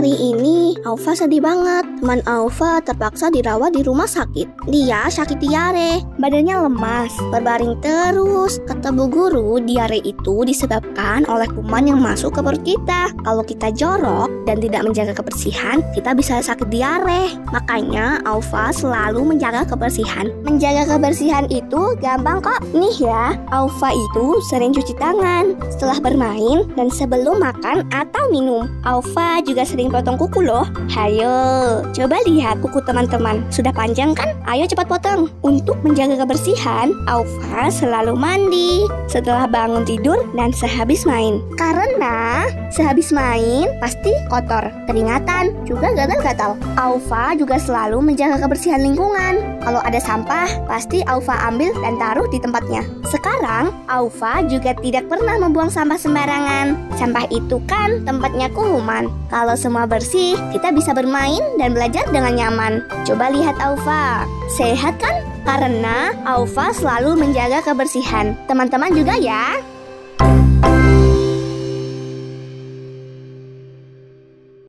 Alfa sedih banget. Teman Alfa terpaksa dirawat di rumah sakit. Dia sakit diare, badannya lemas, berbaring terus. Kata bu guru, diare itu disebabkan oleh kuman yang masuk ke perut kita. Kalau kita jorok dan tidak menjaga kebersihan, kita bisa sakit diare. Makanya Alfa selalu menjaga kebersihan. Menjaga kebersihan itu gampang kok. Nih ya, Alfa itu sering cuci tangan setelah bermain dan sebelum makan atau minum. Alfa juga sering potong kuku loh. Hayo, coba lihat kuku teman-teman. Sudah panjang kan? Ayo cepat potong. Untuk menjaga kebersihan, Alfa selalu mandi setelah bangun tidur dan sehabis main. Karena sehabis main pasti kotor, keringatan, juga gatal-gatal. Alfa juga selalu menjaga kebersihan lingkungan. Kalau ada sampah, pasti Alfa ambil dan taruh di tempatnya. Sekarang, Alfa juga tidak pernah membuang sampah sembarangan. Sampah itu kan tempatnya kuman. Kalau semua bersih, kita bisa bermain dan belajar dengan nyaman. Coba lihat Aufa, sehat kan? Karena Aufa selalu menjaga kebersihan. Teman-teman juga ya.